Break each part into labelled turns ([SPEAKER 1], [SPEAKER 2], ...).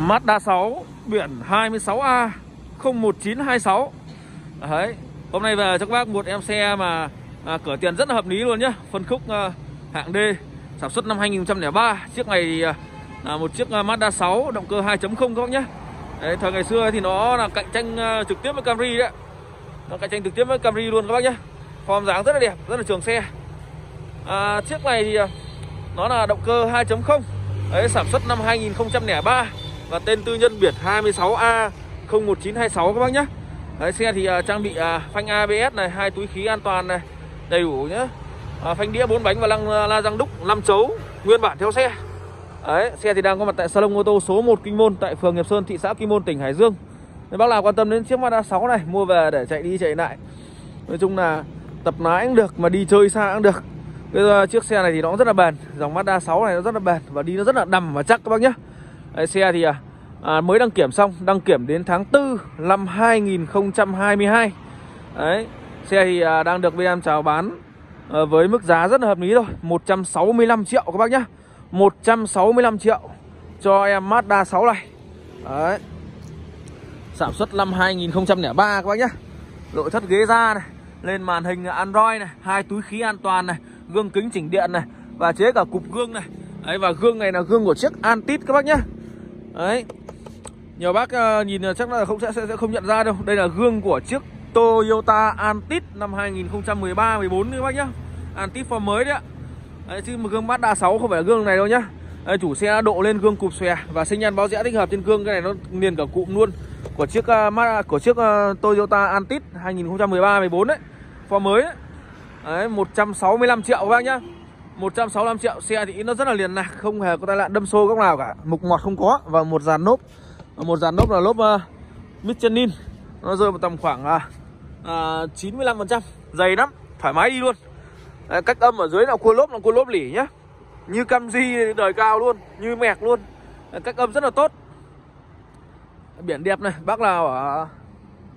[SPEAKER 1] Mazda 6 biển 26A 01926 Đấy Hôm nay về cho các bác một em xe mà à, cửa tiền rất là hợp lý luôn nhá. Phân khúc à, hạng D Sản xuất năm 2003 Chiếc này thì à, là một chiếc à, Mazda 6 động cơ 2.0 các bác nhá. Đấy, thời ngày xưa thì nó là cạnh tranh à, trực tiếp với Camry đấy Nó cạnh tranh trực tiếp với Camry luôn các bác nhá. Form dáng rất là đẹp, rất là trường xe. À, Chiếc này thì à, nó là động cơ 2.0 Đấy, sản xuất năm 2003 và tên tư nhân biển 26A 01926 các bác nhé Đấy, xe thì uh, trang bị uh, phanh ABS này, hai túi khí an toàn này, đầy đủ nhé. Uh, à, phanh đĩa bốn bánh và lăng uh, la răng đúc 5 chấu nguyên bản theo xe. Đấy, xe thì đang có mặt tại salon ô tô số 1 Kinh Môn tại phường Nghiệp Sơn, thị xã Kim Môn, tỉnh Hải Dương. Nếu bác nào quan tâm đến chiếc Mazda 6 này mua về để chạy đi chạy lại. Nói chung là tập lái cũng được mà đi chơi xa cũng được. Bây giờ chiếc xe này thì nó rất là bền, dòng Mazda 6 này nó rất là bền và đi nó rất là đầm và chắc các bác nhé. Đấy, xe thì à, à, mới đăng kiểm xong, đăng kiểm đến tháng 4 năm 2022. Đấy, xe thì à, đang được bên em chào bán à, với mức giá rất là hợp lý thôi, 165 triệu các bác nhá 165 triệu cho em Mazda 6 này. Đấy. Sản xuất năm 2003 các bác nhá. Nội thất ghế da này, lên màn hình Android này, hai túi khí an toàn này, gương kính chỉnh điện này và chế cả cục gương này. Đấy và gương này là gương của chiếc Antit các bác nhé. Đấy. Nhiều bác ờ, nhìn ờ, chắc là không sẽ, sẽ sẽ không nhận ra đâu. Đây là gương của chiếc Toyota Antit năm 2013 14 các bác nhá. Antit form mới đấy ạ. Đấy, chứ gương Mazda 6 không phải là gương này đâu nhá. đấy, chủ xe độ lên gương cụp xòe và sinh nhan báo rẽ tích hợp trên gương cái này nó liền cả cụm luôn của chiếc uh, của chiếc uh, Toyota Antit 2013 14 đấy. Form mới đấy. Đấy 165 triệu các bác nhá. 165 triệu. Xe thì nó rất là liền lạc không hề có tai nạn đâm xô góc nào cả. Mục mọt không có và một dàn lốp một dàn lốp là lốp uh, ờ, Michelin nó rơi vào tầm khoảng uh, uh, 95 phần trăm. Dày lắm thoải mái đi luôn. Đấy, cách âm ở dưới là cua lốp là cua lốp lỉ nhá. Như cam di đời cao luôn như mẹc luôn. Đấy, cách âm rất là tốt. Biển đẹp này bác nào ở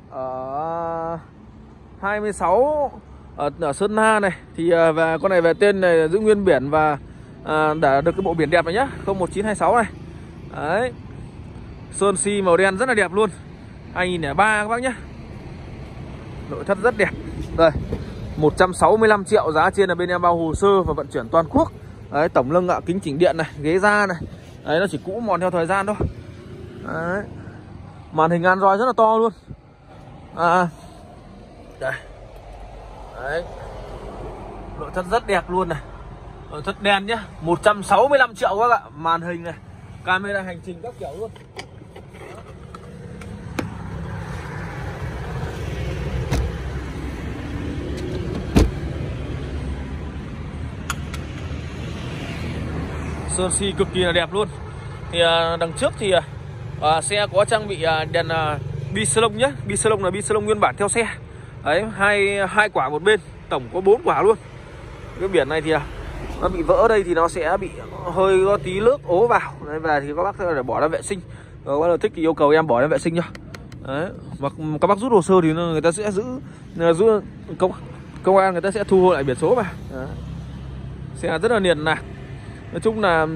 [SPEAKER 1] ở 26 ở, ở Sơn La này thì và về con này về tên này giữ nguyên biển và à, đã được cái bộ biển đẹp này nhá 01926 này. Đấy. Sơn si màu đen rất là đẹp luôn. 2003 các bác nhá. Nội thất rất đẹp. Đây 165 triệu giá trên là bên em bao hồ sơ và vận chuyển toàn quốc. Đấy tổng lưng ạ kính chỉnh điện này ghế da này. Đấy nó chỉ cũ mòn theo thời gian thôi. Đấy. Màn hình Android rất là to luôn. À. Đây. Đấy. Nội thất rất đẹp luôn này. Nội thất đen nhá. 165 triệu các bạn. Màn hình này. Camera hành trình các kiểu luôn. Sơn si cực kỳ là đẹp luôn. Thì à, đằng trước thì à, à xe có trang bị à, đèn à, bi salon nhé, Bi salon là bi salon nguyên bản theo xe đấy hai hai quả một bên tổng có bốn quả luôn. Cái biển này thì à, nó bị vỡ đây thì nó sẽ bị hơi có tí nước ố vào. Đấy về thì các bác để bỏ ra vệ sinh. Rồi bác nào thích thì yêu cầu em bỏ ra vệ sinh nhá. Đấy mà các bác rút hồ sơ thì người ta sẽ giữ giữ công công an người ta sẽ thu hồi lại biển số mà. Đấy. xe rất là niền nạc. Nói chung là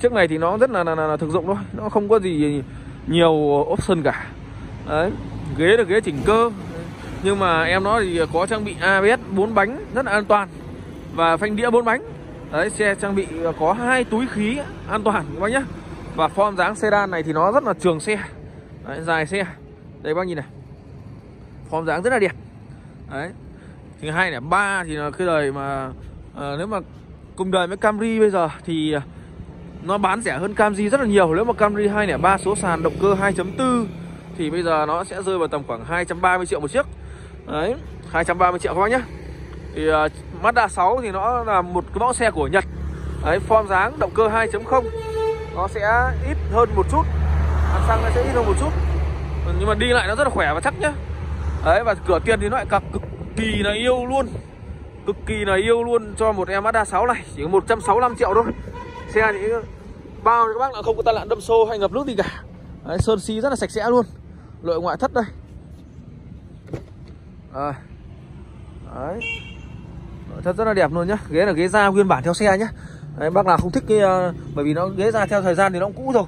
[SPEAKER 1] chiếc này thì nó rất là, là, là, là thực dụng thôi. Nó không có gì nhiều option cả. Đấy ghế là ghế chỉnh cơ nhưng mà em nó thì có trang bị ABS 4 bánh rất là an toàn. Và phanh đĩa 4 bánh. Đấy xe trang bị có hai túi khí an toàn các bác nhé và form dáng sedan này thì nó rất là trường xe. Đấy, dài xe. Đây bác nhìn này. Form dáng rất là đẹp. Đấy. Thứ hai là ba thì là cái đời mà à, nếu mà cùng đời với Camry bây giờ thì nó bán rẻ hơn Camry rất là nhiều. Nếu mà Camry 203 số sàn động cơ 2.4 thì bây giờ nó sẽ rơi vào tầm khoảng 230 triệu một chiếc. Đấy 230 triệu các bác nhé Thì uh, Mazda 6 thì nó là một cái mẫu xe của Nhật. Đấy form dáng động cơ 2.0 Nó sẽ ít hơn một chút. Xăng nó sẽ ít hơn một chút. Nhưng mà đi lại nó rất là khỏe và chắc nhá. Đấy và cửa tiền thì nó lại cực, cực kỳ là yêu luôn. Cực kỳ là yêu luôn cho một em Mazda 6 này. Chỉ có 165 triệu thôi. Xe thì bao các bác là không có tai nạn đâm xô hay ngập nước gì cả. Đấy, Sơn xi rất là sạch sẽ luôn. Nội ngoại thất đây à. Đấy. Nội thất rất là đẹp luôn nhá. Ghế là ghế da nguyên bản theo xe nhá. Đấy, bác nào không thích cái uh, bởi vì nó ghế da theo thời gian thì nó cũng cũ rồi.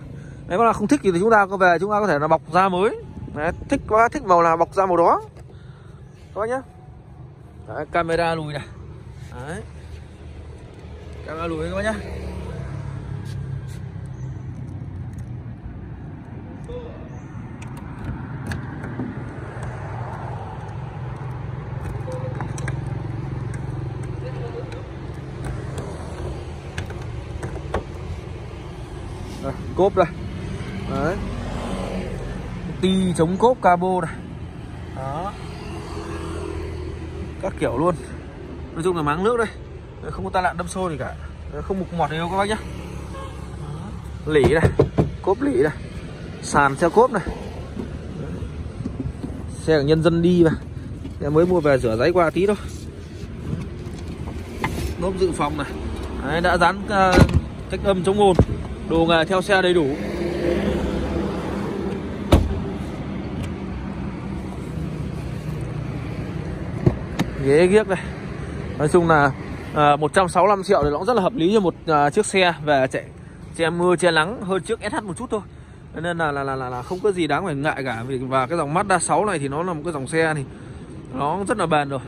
[SPEAKER 1] Nếu mà không thích thì chúng ta có về chúng ta có thể là bọc da mới. Đấy, thích quá thích màu nào bọc da màu đó các bác nhé đấy, camera lùi này. Đấy. Camera lùi các bác nhé Đây, cốp đây. Đấy. Ti chống cốp cabo này. Đó. Các kiểu luôn. Nói chung là máng nước đây. Không có tai nạn đâm xô gì cả. Không mục mọt gì đâu các bác nhá. Lỉ này cốp lỉ này sàn xe cốp này. Xe của nhân dân đi mà. Em mới mua về rửa giấy qua tí thôi. Nốt dự phòng này. Đấy, đã dán uh, cách âm chống ồn đồ nghề theo xe đầy đủ. Ghế ghiếc đây. Nói chung là à, 165 triệu thì nó cũng rất là hợp lý cho một à, chiếc xe về chạy che mưa che nắng hơn chiếc SH một chút thôi. Nên là là, là là là không có gì đáng phải ngại cả. Vì và cái dòng Mazda 6 này thì nó là một cái dòng xe thì nó rất là bền rồi.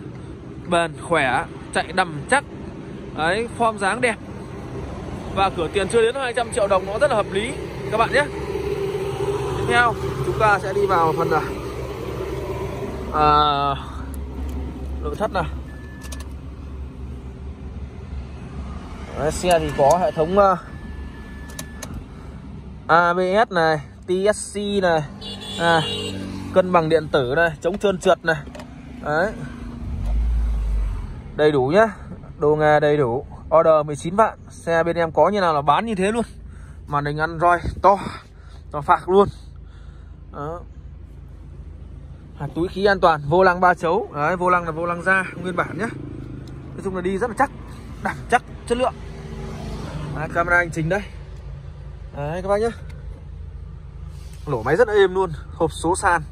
[SPEAKER 1] Bền khỏe chạy đầm chắc. Đấy form dáng đẹp và cửa tiền chưa đến 200 triệu đồng nó rất là hợp lý. Các bạn nhé. Tiếp theo chúng ta sẽ đi vào phần là à, nội thất nào? Đấy, xe thì có hệ thống ờ, uh, ABS này TSC này à, cân bằng điện tử này chống trơn trượt này. Đấy. đầy đủ nhá. Đồ nghề đầy đủ order 19 vạn. Xe bên em có như nào là bán như thế luôn. Màn hình Android to to phạc luôn. Đó. Hạt túi khí an toàn vô lăng ba chấu. Đấy vô lăng là vô lăng da nguyên bản nhá. Nói chung là đi rất là chắc đảm chắc chất lượng. Đấy, camera hành trình đây. Đấy các bác nhá. Lỗ máy rất là êm luôn hộp số sàn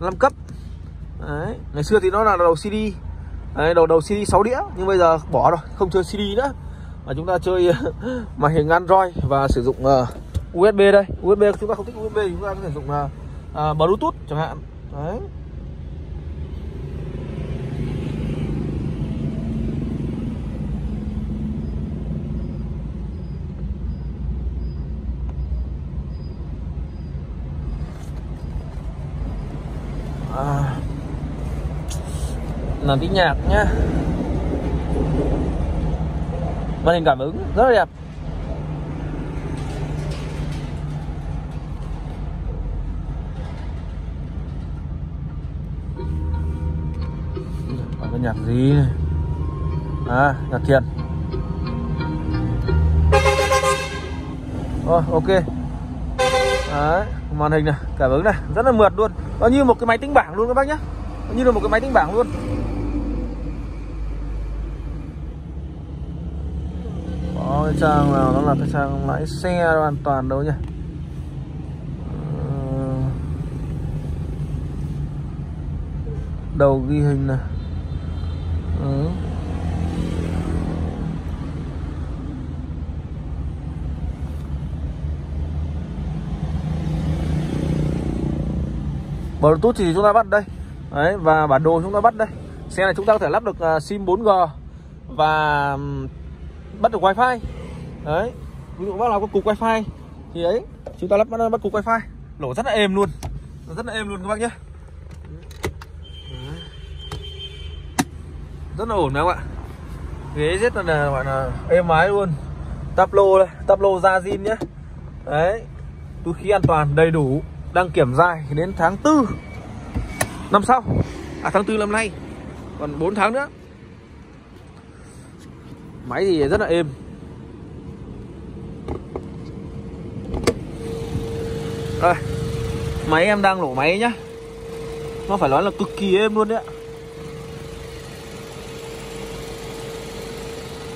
[SPEAKER 1] 5 cấp. Đấy ngày xưa thì nó là đầu CD đấy, đầu đầu CD 6 đĩa nhưng bây giờ bỏ rồi không chơi CD nữa. Mà chúng ta chơi màn hình Android và sử dụng ờ, uh, USB đây. USB chúng ta không thích USB chúng ta có thể dùng uh, uh, Bluetooth chẳng hạn. Đấy. Làm tiếng nhạc nhá. Màn hình cảm ứng, rất là đẹp. Cái nhạc gì này? À nhạc thiền rồi ờ, ok. Đấy, màn hình này, cảm ứng này, rất là mượt luôn. Nó như một cái máy tính bảng luôn các bác nhé nó như là một cái máy tính bảng luôn. Có cái trang nào nó là cái trang lái xe hoàn toàn đâu nhỉ? Ờ, đầu ghi hình này. Ừ. Bluetooth thì chúng ta bắt đây. Đấy, và bản đồ chúng ta bắt đây. Xe này chúng ta có thể lắp được uh, sim 4G Và bắt được wifi. Đấy Ví dụ bác nào có cục wifi Thì ấy chúng ta lắp bắt, bắt cục wifi. Nổ rất là êm luôn Rất là êm luôn các bác nhé. Rất là ổn đấy các bạn Ghế rất là gọi là êm ái luôn. Tắp lô đây Tắp lô da zin nhé. Đấy Túi khí an toàn đầy đủ đăng kiểm dài đến tháng 4 năm sau. À tháng 4 năm nay. Còn 4 tháng nữa máy thì rất là êm. Đây, máy em đang nổ máy nhá. Nó phải nói là cực kỳ êm luôn đấy ạ.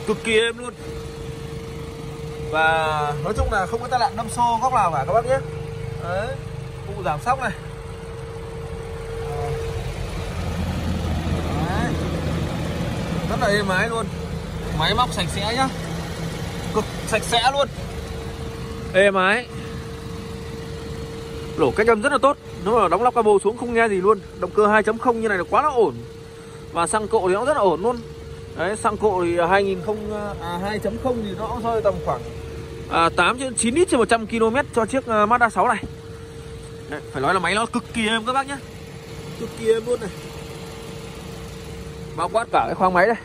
[SPEAKER 1] Cực kỳ êm luôn. Và nói chung là không có tai nạn đâm xô góc nào cả các bác nhé. Đấy cụ giảm sóc này. Đấy. rất là êm ái luôn máy móc sạch sẽ nhá. Cực sạch sẽ luôn. Êm ái lỗ cách âm rất là tốt. Nếu mà đóng lắp cabo xuống không nghe gì luôn. Động cơ 2.0 như này là quá là ổn. Và xăng cộ thì nó rất là ổn luôn. Đấy xăng cộ thì 2000 à, à 2.0 thì nó rơi tầm khoảng à, 8 9 lít trên 100 km cho chiếc uh, Mazda 6 này. Đấy, phải nói là máy nó cực kỳ êm các bác nhé cực kỳ êm luôn này. Bao quát cả cái khoang máy đây.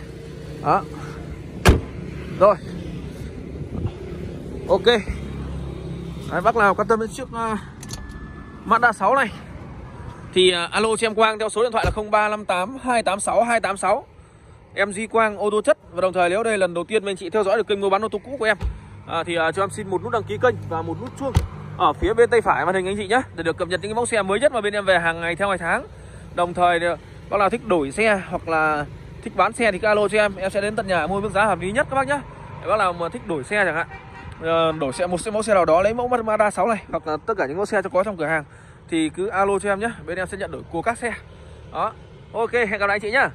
[SPEAKER 1] Đó rồi. Ok. Đấy, bác nào quan tâm đến chiếc uh, Mazda 6 này? Thì uh, alo cho em Quang theo số điện thoại là 0358 286 286 em Di Quang ô tô chất. Và đồng thời nếu đây lần đầu tiên bên chị theo dõi được kênh mua bán ô tô cũ của em à, thì uh, cho em xin một nút đăng ký kênh và một nút chuông ở phía bên tay phải màn hình anh chị nhé để được cập nhật những cái mẫu xe mới nhất mà bên em về hàng ngày theo ngày tháng. Đồng thời bác nào thích đổi xe hoặc là thích bán xe thì cứ alo cho em. Em sẽ đến tận nhà mua mức giá hợp lý nhất các bác nhé bác nào mà thích đổi xe chẳng hạn. Ờ, đổi xe, một xe, mẫu xe nào đó, lấy mẫu Mazda 6 này, hoặc là tất cả những mẫu xe cho có trong cửa hàng, thì cứ alo cho em nhé bên em sẽ nhận đổi của các xe. Đó. Ok, hẹn gặp lại anh chị nhá.